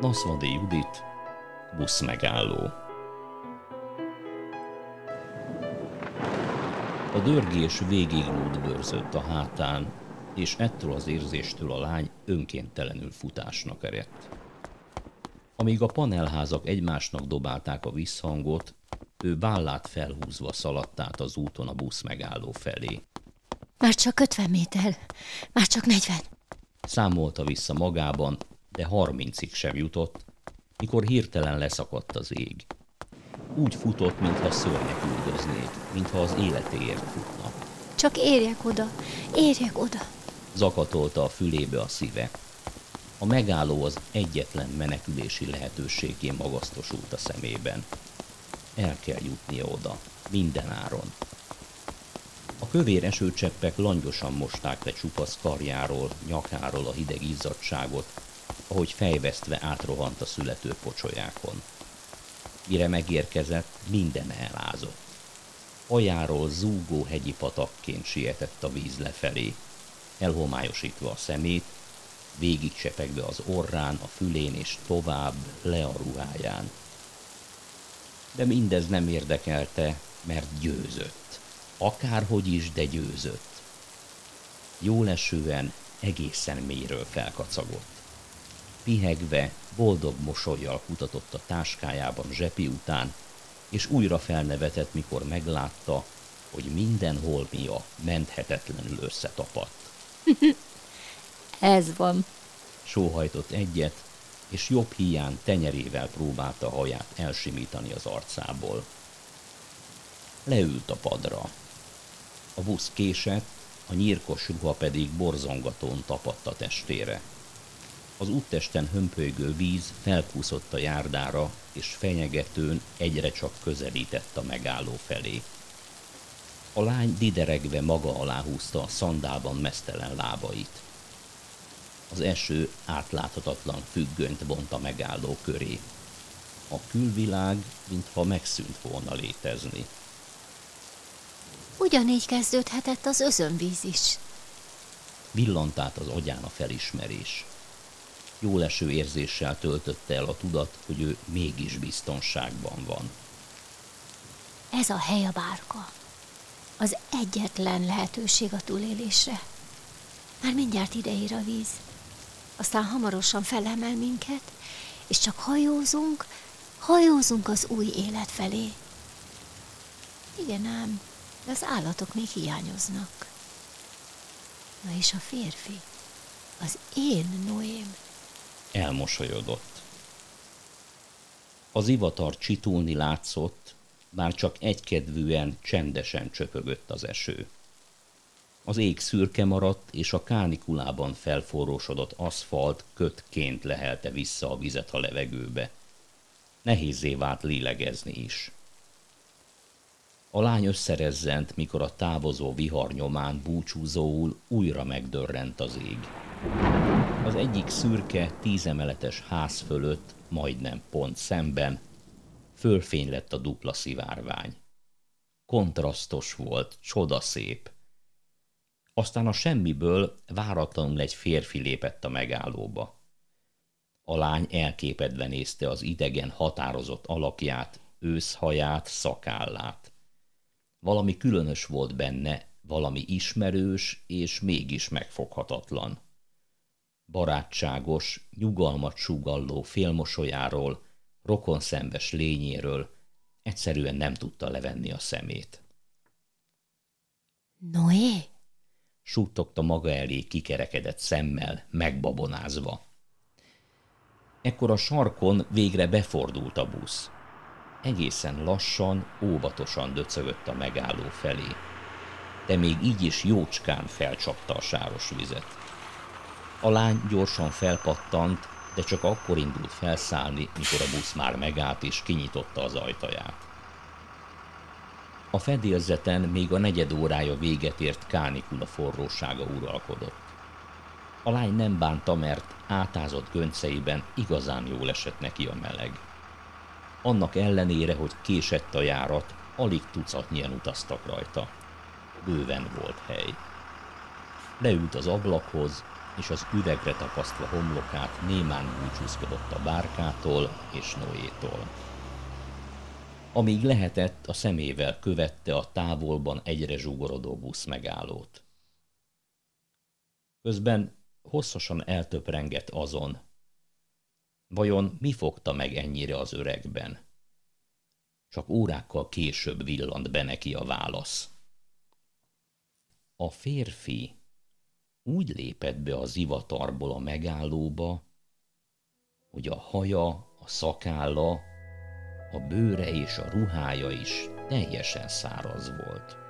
Naszvadi Judit, busz megálló. A dörgés végig lúdbőrzött a hátán, és ettől az érzéstől a lány önkéntelenül futásnak eredt. Amíg a panelházak egymásnak dobálták a visszhangot, ő vállát felhúzva szaladt át az úton a busz megálló felé. Már csak 50 méter, már csak 40. Számolta vissza magában, de harmincig sem jutott, mikor hirtelen leszakadt az ég. Úgy futott, mintha szörnyek üldöznék, mintha az életéért futna. Csak érjek oda, érjek oda. Zakatolta a fülébe a szíve. A megálló az egyetlen menekülési lehetőségé magasztosult a szemében. El kell jutnia oda, minden áron. A kövér esőcseppek langyosan mosták le csupasz karjáról, nyakáról a hideg izzadságot, ahogy fejvesztve átrohant a születő pocsolyákon. Mire megérkezett, minden elázott. Ajáról zúgó hegyi patakként sietett a víz lefelé, elhomályosítva a szemét, végig csepegve az orrán, a fülén és tovább le a ruháján. De mindez nem érdekelte, mert győzött. Akárhogy is, de győzött. Jól esően egészen mélyről felkacagott pihegve, boldog mosolyjal kutatott a táskájában zsepi után, és újra felnevetett, mikor meglátta, hogy minden holmia menthetetlenül összetapadt. Ez van. Sóhajtott egyet, és jobb híján tenyerével próbálta haját elsimítani az arcából. Leült a padra. A busz késett, a nyírkos ruha pedig borzongatón tapadt a testére. Az úttesten hömpölygő víz felkúszott a járdára, és fenyegetőn egyre csak közelített a megálló felé. A lány dideregve maga alá húzta a szandában mesztelen lábait. Az eső átláthatatlan függönyt vont a megálló köré. A külvilág, mintha megszűnt volna létezni. Ugyanígy kezdődhetett az özönvíz is. Villant át az agyán a felismerés jó leső érzéssel töltötte el a tudat, hogy ő mégis biztonságban van. Ez a hely a bárka. Az egyetlen lehetőség a túlélésre. Már mindjárt ideér a víz. Aztán hamarosan felemel minket, és csak hajózunk, hajózunk az új élet felé. Igen ám, de az állatok még hiányoznak. Na és a férfi, az én Noém elmosolyodott. Az ivatar csitulni látszott, bár csak egykedvűen, csendesen csöpögött az eső. Az ég szürke maradt, és a kánikulában felforrósodott aszfalt kötként lehelte vissza a vizet a levegőbe. Nehézé vált lélegezni is. A lány összerezzent, mikor a távozó vihar nyomán búcsúzóul újra megdörrent az ég. Az egyik szürke, tízemeletes ház fölött, majdnem pont szemben, fölfény lett a dupla szivárvány. Kontrasztos volt, csodaszép. Aztán a semmiből váratlanul egy férfi lépett a megállóba. A lány elképedve nézte az idegen határozott alakját, őszhaját, szakállát. Valami különös volt benne, valami ismerős és mégis megfoghatatlan barátságos, nyugalmat sugalló félmosolyáról, rokonszenves lényéről egyszerűen nem tudta levenni a szemét. Noé? Suttogta maga elé kikerekedett szemmel, megbabonázva. Ekkor a sarkon végre befordult a busz. Egészen lassan, óvatosan döcögött a megálló felé, de még így is jócskán felcsapta a sáros vizet. A lány gyorsan felpattant, de csak akkor indult felszállni, mikor a busz már megállt és kinyitotta az ajtaját. A fedélzeten még a negyed órája véget ért kánikula forrósága uralkodott. A lány nem bánta, mert átázott gönceiben igazán jól esett neki a meleg. Annak ellenére, hogy késett a járat, alig tucatnyian utaztak rajta. Bőven volt hely. Leült az ablakhoz, és az üvegre tapasztva homlokát némán búcsúzkodott a bárkától és Noétól. Amíg lehetett, a szemével követte a távolban egyre zsugorodó busz megállót. Közben hosszasan eltöprengett azon, vajon mi fogta meg ennyire az öregben? Csak órákkal később villant be neki a válasz. A férfi úgy lépett be a zivatarból a megállóba, hogy a haja, a szakálla, a bőre és a ruhája is teljesen száraz volt.